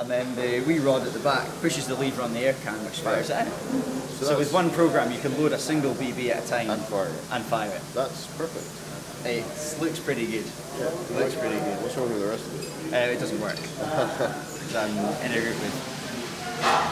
and then the wee rod at the back pushes the lever on the air can, which fires it in. So, that's- with one program, you can load a single BB at a time And fire it. and fire it. That's perfect. It looks pretty good. It looks pretty good. What's wrong with the rest of it? Uh, it doesn't work. I'm in a group with.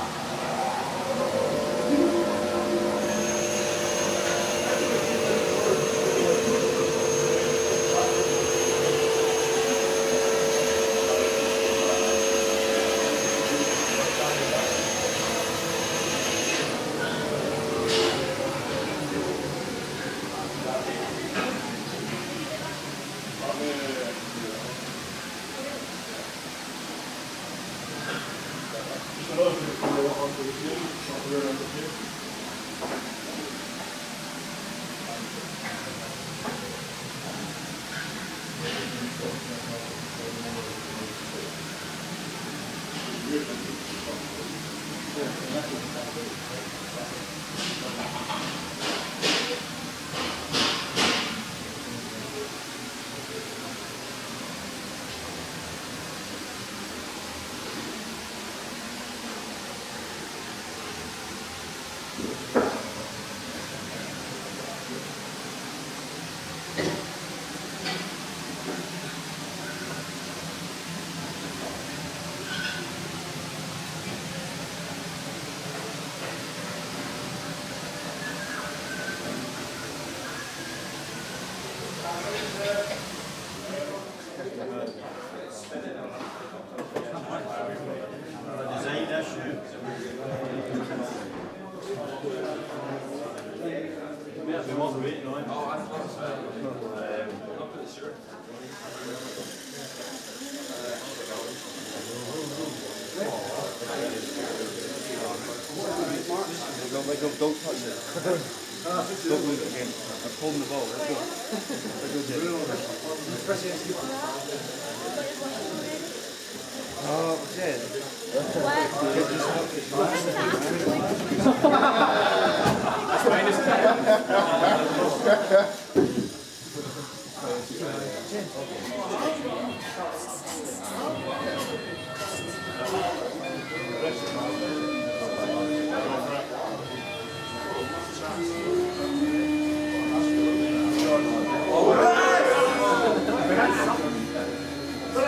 Don't don't touch it. don't move it again. I'm holding the ball. Let's go. Let's go, Jed. Oh,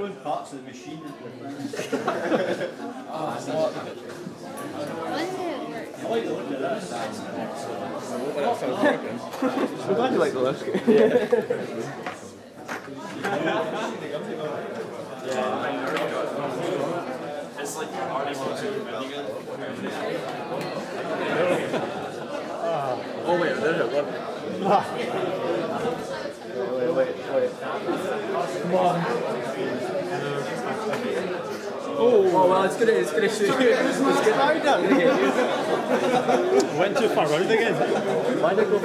Throwing parts of the machine into the thing. When did it work? I like the look of that. I'm glad you like the left It's like artificial. Oh wait, there's it. Wait, wait, wait. Come on. Oh, well, it's gonna, it's gonna shoot you. It's gonna down Went too far round again. Why did it go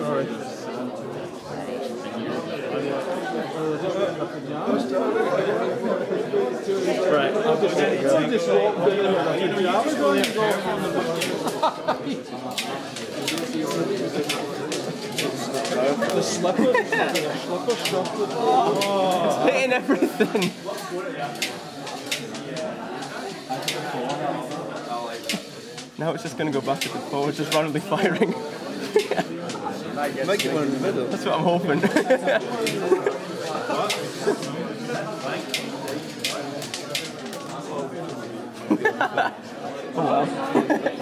Sorry. Right, I'll just get it going. just walked in and I was going to go on the The slipper, the slipper stuff. Oh. Hitting everything. Now it's just going to go back to and forward, just randomly firing. Might get one in the middle. That's what I'm hoping. oh wow.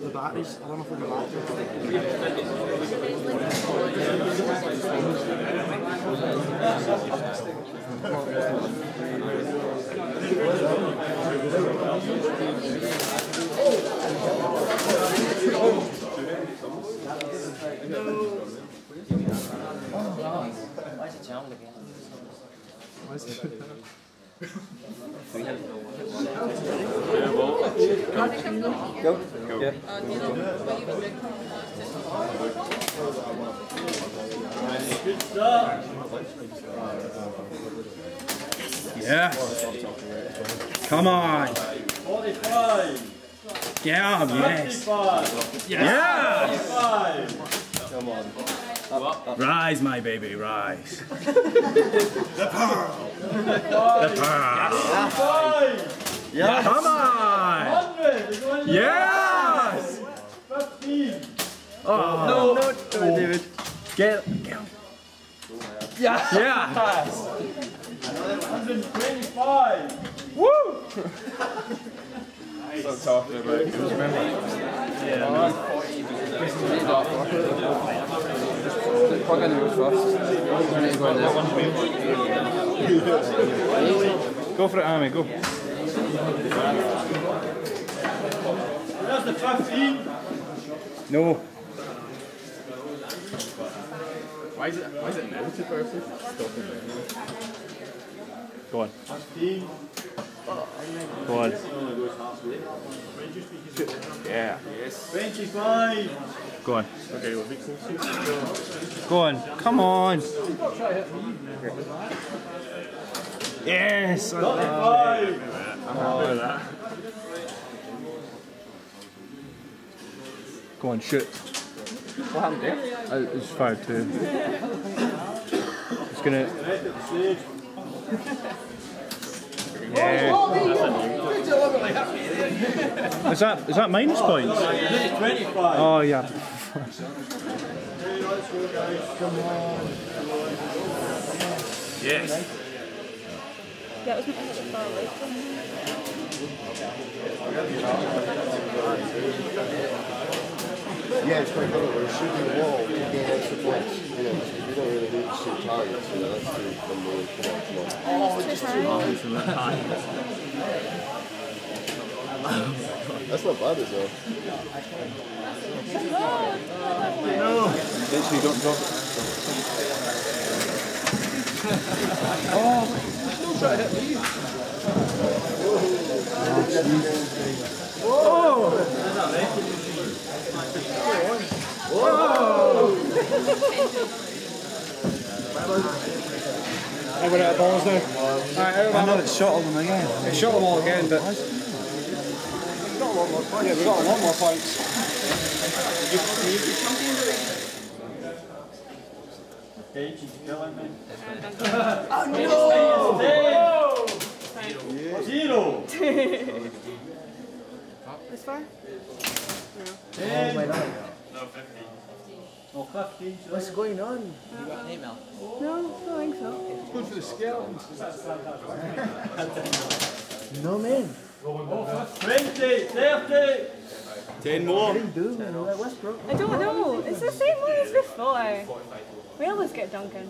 The batteries, I don't know if the batteries. Why is it jammed again? Yeah. Come on. 45, Get on, yes. 55, Yeah. 55, Rise, my baby, rise. the pearl. The pearl. 5, Come on. 100, you're going to Yes. 15, Oh, no, no, David. Get, get. Yeah. Yeah. 125, Plug in yours first. Go for it, Amy. Go. there's the 15, No. Why is it, why is it negative versus? Go on. 15, Go on. Yeah. 25, Go on. Go on. Come on. Yes. 35, Go on, shoot. What happened there? It's fired too. It's gonna. Yeah. Is that is that minus points? Oh yeah. Yes. That was my far away. Yeah, it's quite good. Oh, when you shoot the wall, you gain extra points. You know, you don't really need to shoot targets. You know, that's the number one. Come on, come on. That's not bad, is it? Literally don't drop it. Oh, I got out of balls now. Alright, I know it's shot on them again. It shot them all again, but. Got a lot more points. Yeah, we got a lot more points. Gage is killing me. Zero, This far? 10, no, 15, so What's going on? You got an email? No, I don't think so. Good for the skeletons. No man. 20, 30, 10 more. Do man, all that Westbrook. I don't know. It's the same one as before. We always get Duncan.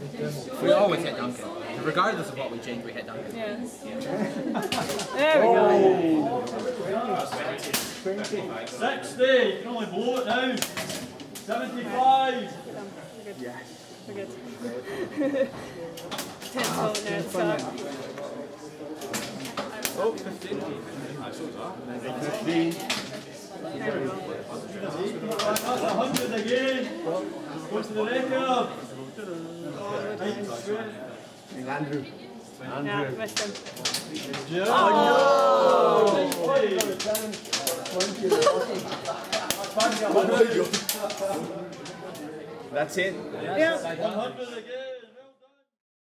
We always hit Duncan. Regardless of what we change, we hit Duncan. Yeah. there we go. 60, you can only blow it now. 75, Yes. We're good. Ten's holding there at the start. There we go. that's 100 again. Go to the record. Yeah, missed him. That's it. Yeah. 100 again.